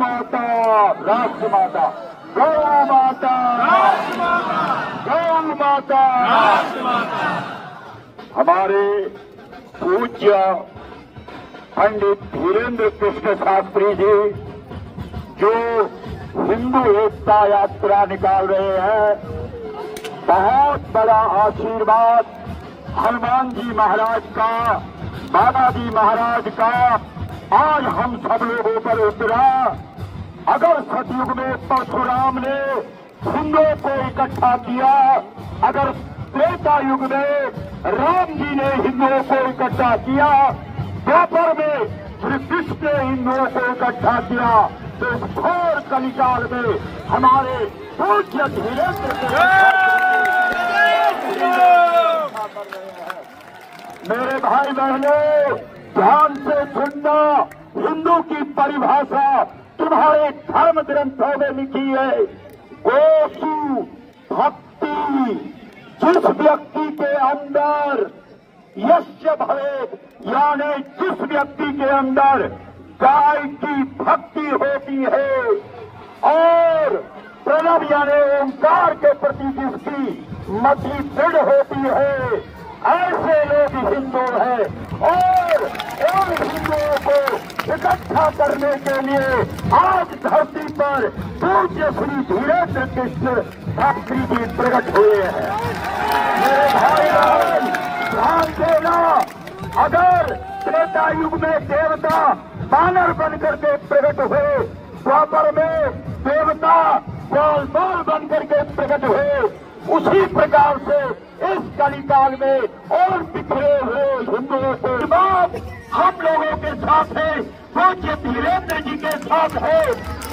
माता राष्ट्र माता गौ माता गौ माता हमारे पूज्य पंडित धीरेन्द्र कृष्ण शास्त्री जी, जो हिंदू एकता यात्रा निकाल रहे हैं, बहुत बड़ा आशीर्वाद हनुमान जी महाराज का, बाबा जी महाराज का आज हम सब लोगों पर उतरा। अगर सतयुग में परशुराम ने हिंदुओं को इकट्ठा किया अगर त्रेता युग में राम जी ने हिंदुओं को इकट्ठा किया द्वापर में श्री कृष्ण ने हिंदुओं को इकट्ठा किया तो इस घोर कलिकाल में हमारे पूज्य धीरेन्द्र मेरे भाई बहनों ध्यान से सुनना। हिंदू की परिभाषा, तुम्हारे धर्म ग्रंथों में लिखी है। गोसु भक्ति, जिस व्यक्ति के अंदर यश्य भवे यानी जिस व्यक्ति के अंदर गाय की भक्ति होती है, और प्रणव यानी ओंकार के प्रति जिसकी मति दृढ़ होती है, ऐसे लोग हिंदू हैं। और उन हिंदुओं को इकट्ठा करने के लिए आज धरती पर पूज्य श्री धीरेन्द्र कृष्ण शास्त्री जी प्रकट हुए हैं। मेरे भाई ध्यान देना, अगर त्रेता युग में देवता बानर बन करके प्रकट हुए, द्वापर में देवता बॉल बॉल बन करके प्रकट हुए, उसी प्रकार से इस कलिकाल में और बिखरे हुए हिंदुओं को बात हम लोगों के साथ है, पूज्य धीरेन्द्र जी के साथ है,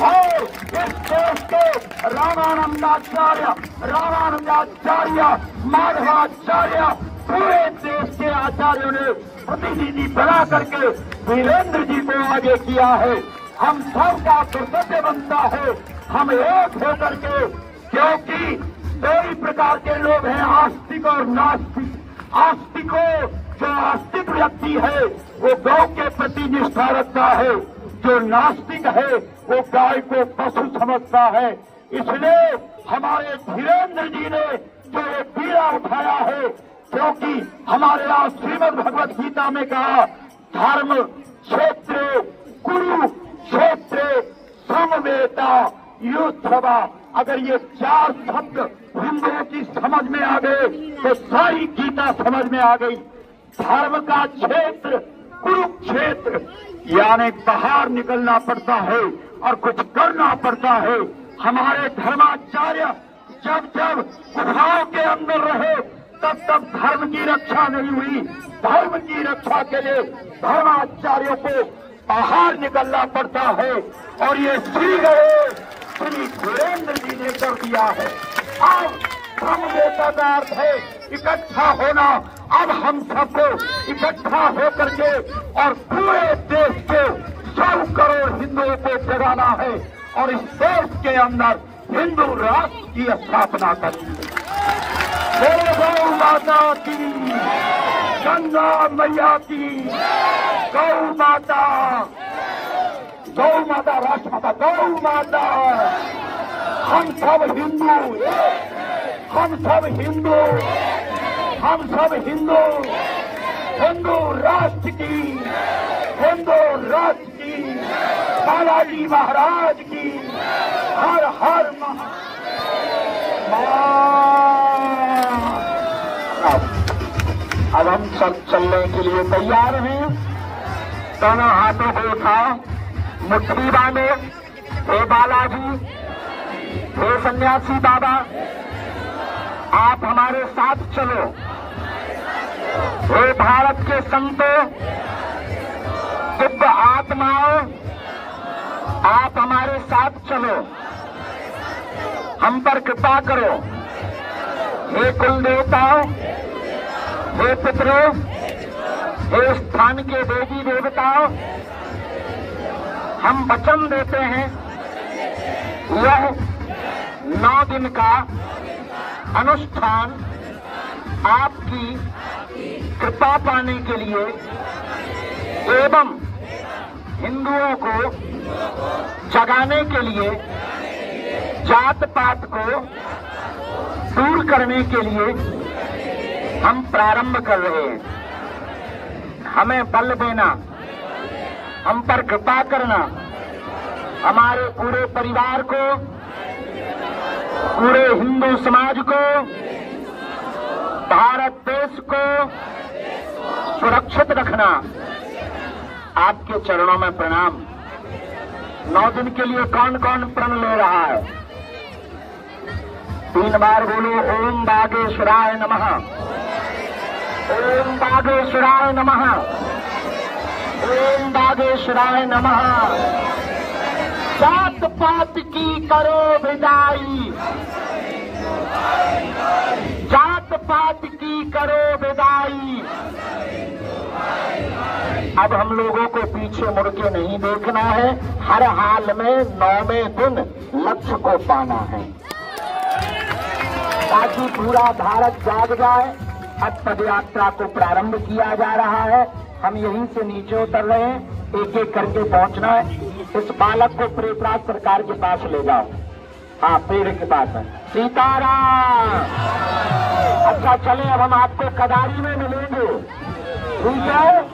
और इस देश के रामानंदाचार्य रामानंदाचार्य, माधवाचार्य, पूरे देश के आचार्यों ने प्रतिनिधि बना करके वीरेंद्र जी को आगे किया है। हम सब का कर्तव्य बनता है, हम एक होकर के, क्योंकि कई प्रकार के लोग हैं, आस्तिक और नास्तिक। आस्तिको आस्तिक व्यक्ति है, वो गौ के प्रति निष्ठा रखता है। जो नास्तिक है, वो गाय को पशु समझता है। इसलिए हमारे धीरेन्द्र जी ने जो ये पीड़ा उठाया है, क्योंकि हमारे यहाँ श्रीमद भगवत गीता में कहा, धर्म, क्षेत्र गुरु क्षेत्र, समवेता, युद्धवा। अगर ये चार शब्द हिंदुओं की समझ में आ गए तो सारी गीता समझ में आ गई। धर्म का क्षेत्र, कुरुक्षेत्र, यानी बाहर निकलना पड़ता है और कुछ करना पड़ता है। हमारे धर्माचार्य जब जब गुफाओं के अंदर रहे, तब तब धर्म की रक्षा नहीं हुई। धर्म की रक्षा के लिए धर्माचार्यों को बाहर निकलना पड़ता है और ये श्री गए श्री धीरेन्द्र जी ने कर दिया है। अब समझौता का अर्थ है इकट्ठा होना, अब हम सबको इकट्ठा होकर के और पूरे देश के सौ करोड़ हिंदुओं को जगाना है और इस देश के अंदर हिंदू राष्ट्र की स्थापना करनी है। माता की, गंगा मैया की, गौ माता गौ माता राष्ट्र माता, गौ माता। हम सब हिंदू, हम सब हिंदू। हम सब हिंदू हिंदू राष्ट्र की, हिंदू राष्ट्र की, बालाजी महाराज की, हर हर अब हम सब चलने के लिए तैयार हैं। दोनों हाथों को उठाओ। मुट्ठी बांधो। हे बालाजी, हे सन्यासी बाबा आप हमारे साथ चलो। हे भारत के संतों, दिव्य आत्माओं, आप हमारे साथ चलो। हम पर कृपा करो। हे कुल देवताओं हे पितरों हे स्थान के देवी देवताओं, हम वचन देते हैं। यह नौ दिन का अनुष्ठान आपकी कृपा पाने के लिए एवं हिंदुओं को जगाने के लिए जात पात को दूर करने के लिए हम प्रारंभ कर रहे हैं। हमें बल देना, हम पर कृपा करना, हमारे पूरे परिवार को पूरे हिंदू समाज को, भारत देश को सुरक्षित रखना। आपके चरणों में प्रणाम। नौ दिन के लिए कौन कौन प्रण ले रहा है? तीन बार बोलो, ओम बागेश्वराय नमः। ओम बागेश्वराय नमः। ओम बागेश्वराय नमः। जात पात की करो विदाई। जात पात की करो विदाई। अब हम लोगों को पीछे मुड़ के नहीं देखना है। हर हाल में नौवे दिन लक्ष्य को पाना है। ताकि पूरा भारत जाग जाए। अब पद यात्रा को प्रारंभ किया जा रहा है। हम यहीं से नीचे उतर रहे हैं। एक एक करके पहुँचना है। इस बालक को प्रेतराज सरकार के पास ले जाओ। हाँ पेड़ के पास है। सीताराम! अच्छा चले, अब हम आपको कदारी में मिलेंगे। ठीक है?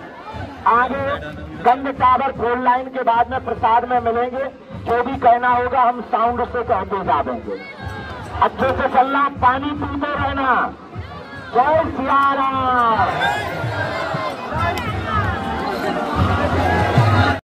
आगे गंद टावर फ़ोन लाइन के बाद में प्रसाद में मिलेंगे। जो भी कहना होगा, हम साउंड से कहते जा देंगे। अच्छे से चलना, पानी पीते रहना। जय सिया राम